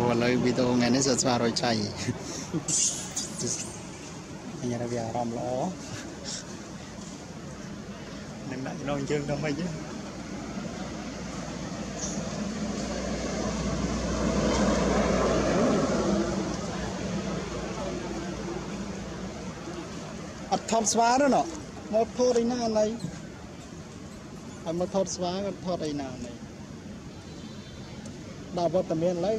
វីដេអូឥឡូវវីដេអូថ្ងៃនេះសស្វារយឆៃអញរវាអារម្មណ៍ល្អនឹងដាក់ចំណងជើងដល់មិនទេអត់ថតស្វាទេណោះមកថតអីណាណៃហើយមកថតស្វាក៏ថតអីណាណៃដល់វត្តមានឡើយ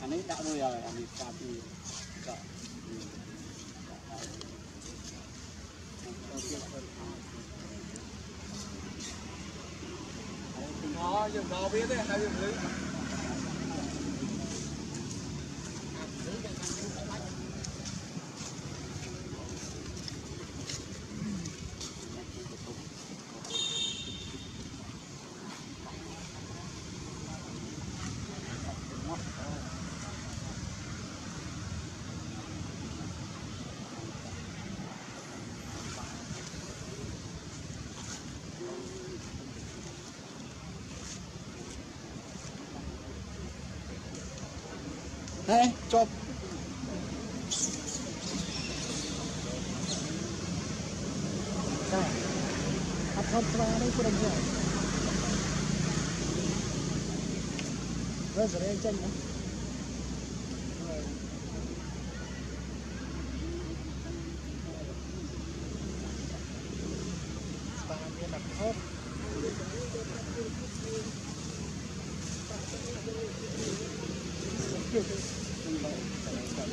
អានេះដាក់មួយហើយអានេះស្កាពីក៏អូយើងដល់វាទេហើយយើងលឺ đấy, cho. Đây. Hạt hồng qua đấy cô đồng rồi rơi rồi đây anh tranh nữa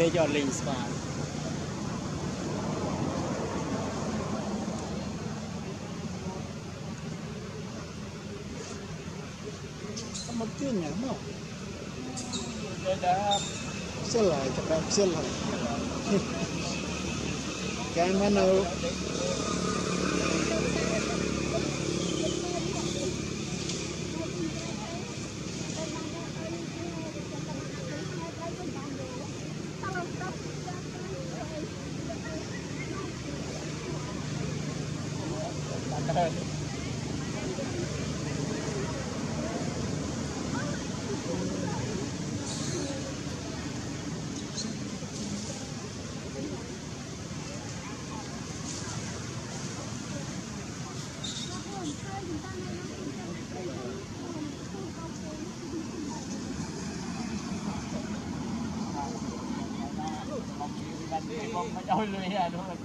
They are links, cho chưa spa. Mất tiền nhỉ mà. Sẽ lại cho em sẽ lại. Cái mà nó Tahulah.